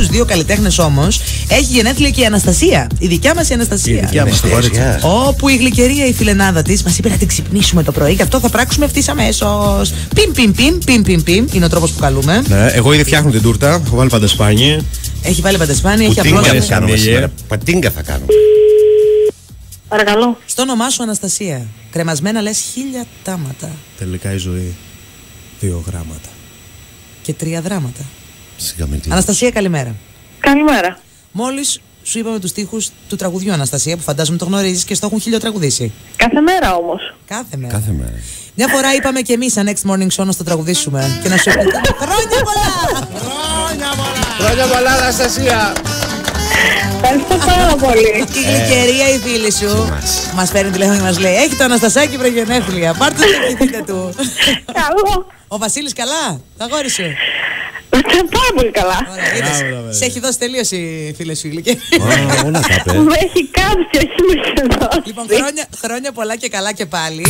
με αυτού τους δύο καλλιτέχνες όμως έχει γενέθλια και η Αναστασία. Η δικιά μας η Αναστασία. Η δικιά μας το κορίτσι. Όπου η γλυκερία η φιλενάδα της μας είπε να την ξυπνήσουμε το πρωί και αυτό θα πράξουμε ευθύς αμέσως. Πιμ, πιμ, πιμ, πιμ, πιμ, πιμ. Είναι ο τρόπος που καλούμε. Ναι, εγώ ήδη φτιάχνω την τούρτα. Έχω βάλει παντασπάνι. Έχει βάλει παντασπάνι, έχει Πουτίνγκα απλώ. δεν κάνουμε Καμπέλια. σήμερα. Πατίνγκα θα κάνω. Παρακαλώ. Στο όνομά σου Αναστασία. Κρεμασμένα λες χίλια τάματα Τελικά η ζωή. Δύο γράμματα. και τρία δράματα. Σιγά μην κλείνεις. Αναστασία, καλημέρα. Καλημέρα. Μόλις σου είπαμε τους τοίχου του τραγουδιού Αναστασία, που φαντάζομαι το γνωρίζεις και στο έχουν χίλιο τραγουδήσει. Κάθε μέρα όμως. Κάθε μέρα. Κάθε μέρα. Μια φορά είπαμε και εμείς σαν Next Morning Show να στο τραγουδήσουμε και να σου πούμε Χρόνια πολλά! Χρόνια πολλά, Αναστασία! Ευχαριστώ πάρα πολύ. Η γλυκερία η φίλη σου Θυμάσαι. μας παίρνει τηλέφωνο και μας λέει: Έχει το Αναστασάκι προγενέθλια. Πάρτε το και ευχηθείτε του. Καλό. Ο Βασίλης καλά, τα αγόρι σου; Είστε πάρα πολύ καλά. Ωραία, είδες. Μπράβο, μπράβο. Σε έχει δώσει τελείωση η φίλη σου η γλυκερία. Α, Όλα τα πέ. Με έχει κάψει, όχι με έχει δώσει. Λοιπόν, χρόνια, χρόνια πολλά και καλά και πάλι.